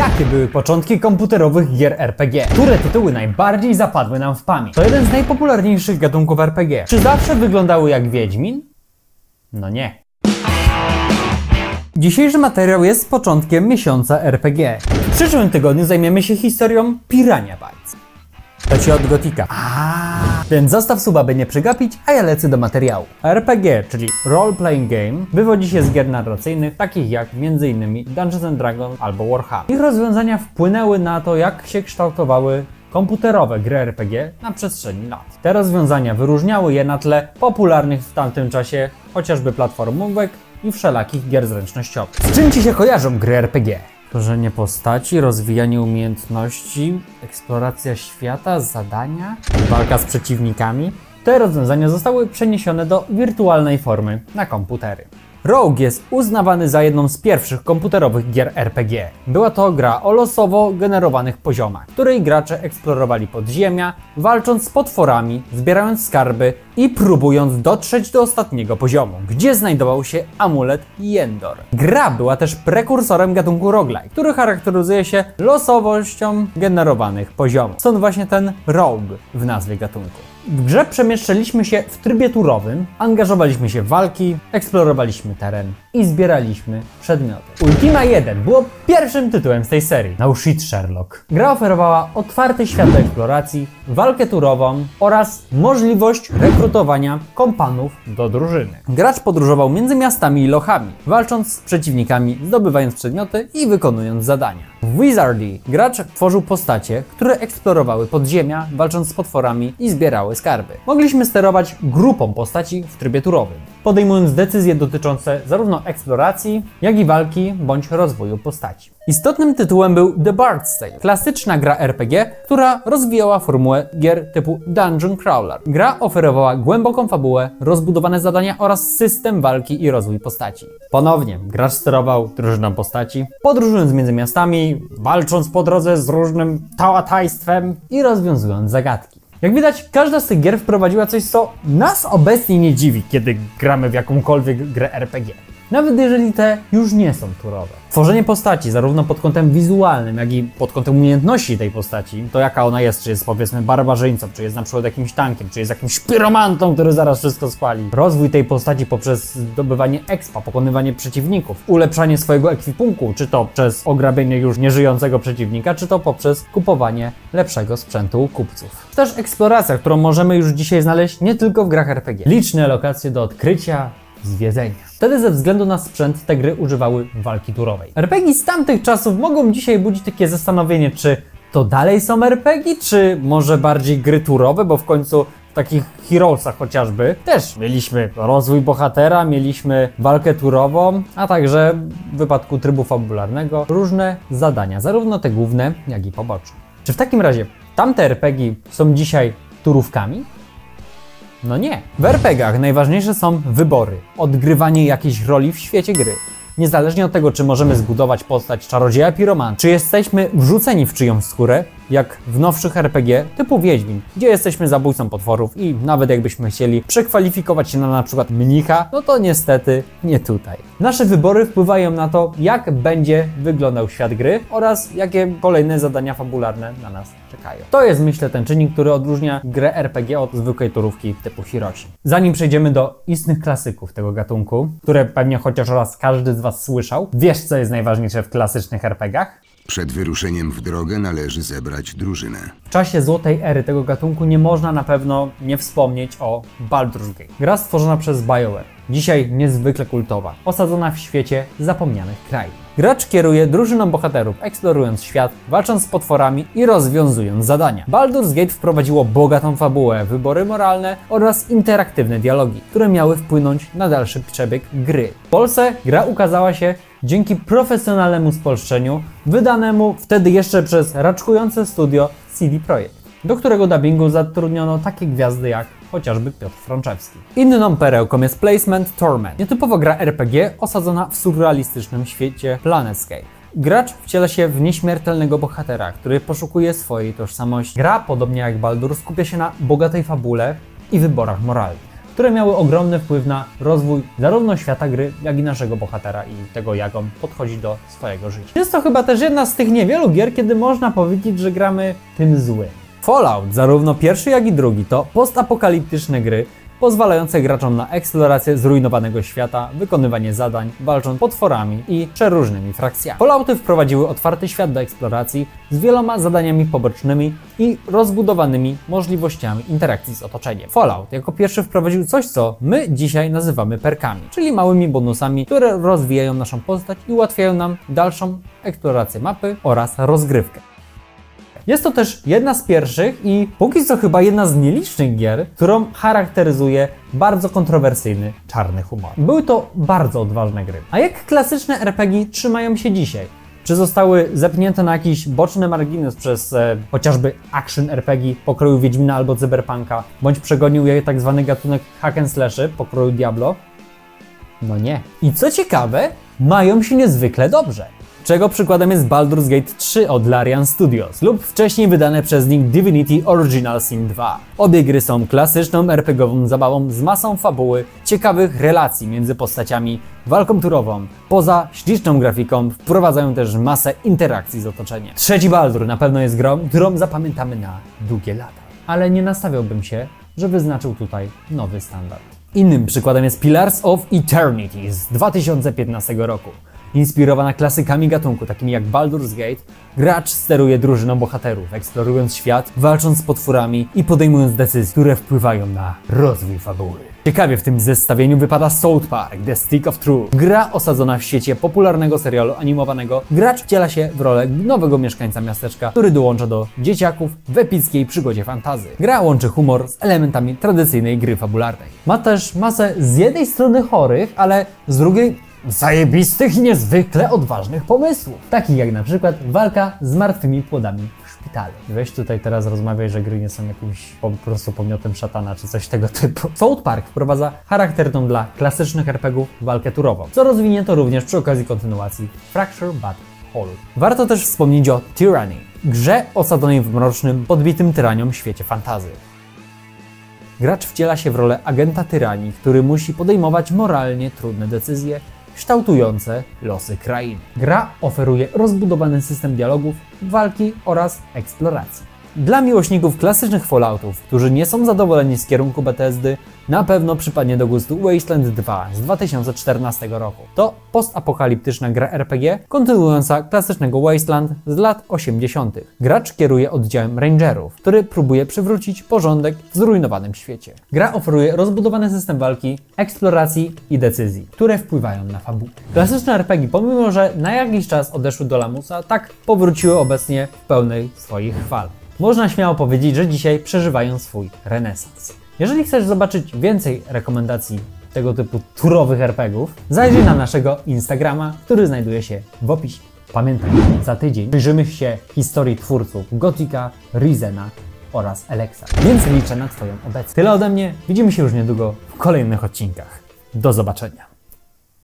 Jakie były początki komputerowych gier RPG? Które tytuły najbardziej zapadły nam w pamięć? To jeden z najpopularniejszych gatunków RPG. Czy zawsze wyglądały jak Wiedźmin? No nie. Dzisiejszy materiał jest początkiem miesiąca RPG. W przyszłym tygodniu zajmiemy się historią Pirania Bytes. To ci od Gotika. Więc zostaw suba, by nie przegapić, a ja lecę do materiału. RPG, czyli Role Playing Game, wywodzi się z gier narracyjnych, takich jak m.in. Dungeons and Dragons albo Warhammer. Ich rozwiązania wpłynęły na to, jak się kształtowały komputerowe gry RPG na przestrzeni lat. Te rozwiązania wyróżniały je na tle popularnych w tamtym czasie chociażby platformówek i wszelakich gier zręcznościowych. Z czym Ci się kojarzą gry RPG? Tworzenie postaci, rozwijanie umiejętności, eksploracja świata, zadania, walka z przeciwnikami. Te rozwiązania zostały przeniesione do wirtualnej formy na komputery. Rogue jest uznawany za jedną z pierwszych komputerowych gier RPG. Była to gra o losowo generowanych poziomach, której gracze eksplorowali podziemia, walcząc z potworami, zbierając skarby i próbując dotrzeć do ostatniego poziomu, gdzie znajdował się amulet Yendor. Gra była też prekursorem gatunku roguelike, który charakteryzuje się losowością generowanych poziomów. Stąd właśnie ten Rogue w nazwie gatunku. W grze przemieszczaliśmy się w trybie turowym, angażowaliśmy się w walki, eksplorowaliśmy teren i zbieraliśmy przedmioty. Ultima 1 było pierwszym tytułem z tej serii. No shit Sherlock. Gra oferowała otwarty świat do eksploracji, walkę turową oraz możliwość rekrutowania kompanów do drużyny. Gracz podróżował między miastami i lochami, walcząc z przeciwnikami, zdobywając przedmioty i wykonując zadania. W Wizardy gracz tworzył postacie, które eksplorowały podziemia, walcząc z potworami i zbierały skarby. Mogliśmy sterować grupą postaci w trybie turowym, podejmując decyzje dotyczące zarówno eksploracji, jak i walki bądź rozwoju postaci. Istotnym tytułem był The Bard's Tale, klasyczna gra RPG, która rozwijała formułę gier typu Dungeon Crawler. Gra oferowała głęboką fabułę, rozbudowane zadania oraz system walki i rozwój postaci. Ponownie, gracz sterował drużyną postaci, podróżując między miastami, walcząc po drodze z różnym tałatajstwem i rozwiązując zagadki. Jak widać, każda z tych gier wprowadziła coś, co nas obecnie nie dziwi, kiedy gramy w jakąkolwiek grę RPG. Nawet jeżeli te już nie są turowe. Tworzenie postaci, zarówno pod kątem wizualnym, jak i pod kątem umiejętności tej postaci, to jaka ona jest, czy jest powiedzmy barbarzyńcą, czy jest na przykład jakimś tankiem, czy jest jakimś piromantą, który zaraz wszystko spali. Rozwój tej postaci poprzez zdobywanie expa, pokonywanie przeciwników, ulepszanie swojego ekwipunku, czy to przez ograbienie już nieżyjącego przeciwnika, czy to poprzez kupowanie lepszego sprzętu kupców. Też eksploracja, którą możemy już dzisiaj znaleźć nie tylko w grach RPG. Liczne lokacje do odkrycia, zwiedzenia. Wtedy ze względu na sprzęt te gry używały walki turowej. RPG z tamtych czasów mogą dzisiaj budzić takie zastanowienie, czy to dalej są RPG, czy może bardziej gry turowe, bo w końcu w takich Heroesach chociażby też mieliśmy rozwój bohatera, mieliśmy walkę turową, a także w wypadku trybu fabularnego różne zadania, zarówno te główne, jak i poboczne. Czy w takim razie tamte RPG są dzisiaj turówkami? No nie. W RPGach najważniejsze są wybory, odgrywanie jakiejś roli w świecie gry. Niezależnie od tego, czy możemy zbudować postać czarodzieja piroman, czy jesteśmy wrzuceni w czyjąś skórę, jak w nowszych RPG typu Wiedźmin, gdzie jesteśmy zabójcą potworów i nawet jakbyśmy chcieli przekwalifikować się na na przykład mnicha, no to niestety nie tutaj. Nasze wybory wpływają na to, jak będzie wyglądał świat gry oraz jakie kolejne zadania fabularne na nas czekają. To jest myślę ten czynnik, który odróżnia grę RPG od zwykłej turówki typu Hiroshi. Zanim przejdziemy do istnych klasyków tego gatunku, które pewnie chociaż raz każdy z Was słyszał, wiesz co jest najważniejsze w klasycznych RPGach? Przed wyruszeniem w drogę należy zebrać drużynę. W czasie złotej ery tego gatunku nie można na pewno nie wspomnieć o Baldur's Gate. Gra stworzona przez BioWare, dzisiaj niezwykle kultowa, osadzona w świecie zapomnianych krain. Gracz kieruje drużyną bohaterów, eksplorując świat, walcząc z potworami i rozwiązując zadania. Baldur's Gate wprowadziło bogatą fabułę, wybory moralne oraz interaktywne dialogi, które miały wpłynąć na dalszy przebieg gry. W Polsce gra ukazała się dzięki profesjonalnemu spolszczeniu, wydanemu wtedy jeszcze przez raczkujące studio CD Projekt, do którego dubbingu zatrudniono takie gwiazdy jak chociażby Piotr Frączewski. Inną perełką jest Placement Torment, nietypowa gra RPG osadzona w surrealistycznym świecie Planetscape. Gracz wciela się w nieśmiertelnego bohatera, który poszukuje swojej tożsamości. Gra, podobnie jak Baldur, skupia się na bogatej fabule i wyborach moralnych. które miały ogromny wpływ na rozwój zarówno świata gry, jak i naszego bohatera i tego, jak on podchodzi do swojego życia. Jest to chyba też jedna z tych niewielu gier, kiedy można powiedzieć, że gramy tym złym. Fallout, zarówno pierwszy, jak i drugi, to postapokaliptyczne gry, pozwalające graczom na eksplorację zrujnowanego świata, wykonywanie zadań, walcząc potworami i przeróżnymi frakcjami. Fallouty wprowadziły otwarty świat do eksploracji z wieloma zadaniami pobocznymi i rozbudowanymi możliwościami interakcji z otoczeniem. Fallout jako pierwszy wprowadził coś, co my dzisiaj nazywamy perkami, czyli małymi bonusami, które rozwijają naszą postać i ułatwiają nam dalszą eksplorację mapy oraz rozgrywkę. Jest to też jedna z pierwszych i póki co chyba jedna z nielicznych gier, którą charakteryzuje bardzo kontrowersyjny czarny humor. Były to bardzo odważne gry. A jak klasyczne RPG trzymają się dzisiaj? Czy zostały zepchnięte na jakiś boczny margines przez e, chociażby action RPG pokroju Wiedźmina albo Cyberpunka, bądź przegonił je tak zwany gatunek hack and slashy pokroju Diablo? No nie. I co ciekawe, mają się niezwykle dobrze czego przykładem jest Baldur's Gate 3 od Larian Studios lub wcześniej wydane przez nich Divinity Original Sin 2. Obie gry są klasyczną RPGową zabawą z masą fabuły, ciekawych relacji między postaciami, walką turową. Poza śliczną grafiką wprowadzają też masę interakcji z otoczeniem. Trzeci Baldur na pewno jest grą, którą zapamiętamy na długie lata. Ale nie nastawiałbym się, że wyznaczył tutaj nowy standard. Innym przykładem jest Pillars of Eternity z 2015 roku. Inspirowana klasykami gatunku, takimi jak Baldur's Gate, gracz steruje drużyną bohaterów, eksplorując świat, walcząc z potworami i podejmując decyzje, które wpływają na rozwój fabuły. Ciekawie w tym zestawieniu wypada South Park The Stick of Truth. Gra osadzona w świecie popularnego serialu animowanego. Gracz wciela się w rolę nowego mieszkańca miasteczka, który dołącza do dzieciaków w epickiej przygodzie fantazy. Gra łączy humor z elementami tradycyjnej gry fabularnej. Ma też masę z jednej strony chorych, ale z drugiej zajebistych i niezwykle odważnych pomysłów. Takich jak na przykład walka z martwymi płodami w szpitalu. Weź tutaj teraz rozmawiaj, że gry nie są jakimś po prostu pomiotem szatana czy coś tego typu. South Park wprowadza charakterną dla klasycznych RPGów walkę turową, co rozwinięto również przy okazji kontynuacji Fracture But Whole. Warto też wspomnieć o Tyranny, grze osadzonej w mrocznym, podbitym tyranią świecie fantazy. Gracz wciela się w rolę agenta tyranii, który musi podejmować moralnie trudne decyzje kształtujące losy krainy. Gra oferuje rozbudowany system dialogów, walki oraz eksploracji. Dla miłośników klasycznych Falloutów, którzy nie są zadowoleni z kierunku Bethesdy, na pewno przypadnie do gustu Wasteland 2 z 2014 roku. To postapokaliptyczna gra RPG, kontynuująca klasycznego Wasteland z lat 80. Gracz kieruje oddziałem Rangerów, który próbuje przywrócić porządek w zrujnowanym świecie. Gra oferuje rozbudowany system walki, eksploracji i decyzji, które wpływają na fabułę. Klasyczne RPG, pomimo że na jakiś czas odeszły do lamusa, tak powróciły obecnie w pełnej swoich chwal. Można śmiało powiedzieć, że dzisiaj przeżywają swój renesans. Jeżeli chcesz zobaczyć więcej rekomendacji tego typu turowych RPGów, zajrzyj na naszego Instagrama, który znajduje się w opisie. Pamiętaj, za tydzień przyjrzymy się historii twórców Gotika, Rizena oraz Alexa, więc liczę na Twoją obecność. Tyle ode mnie, widzimy się już niedługo w kolejnych odcinkach. Do zobaczenia.